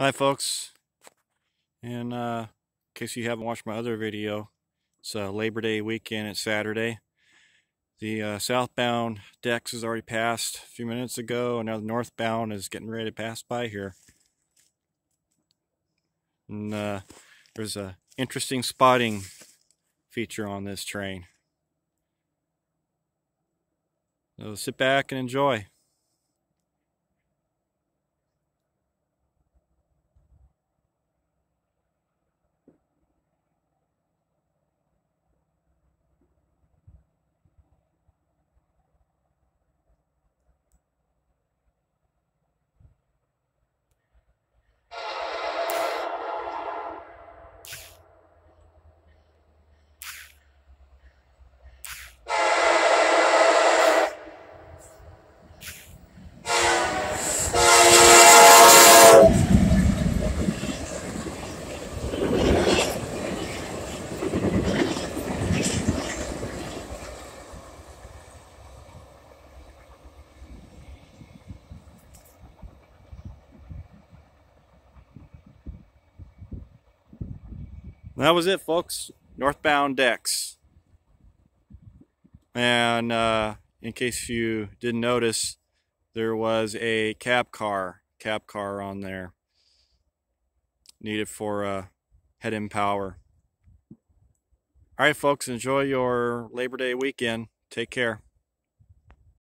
Hi folks, and uh, in case you haven't watched my other video, it's uh, Labor Day weekend, it's Saturday. The uh, southbound Dex has already passed a few minutes ago, and now the northbound is getting ready to pass by here. And uh, there's a interesting spotting feature on this train. So sit back and enjoy. That was it, folks. Northbound Dex. And uh, in case you didn't notice, there was a cab car, cab car on there, needed for uh, head-end power. All right, folks, enjoy your Labor Day weekend. Take care.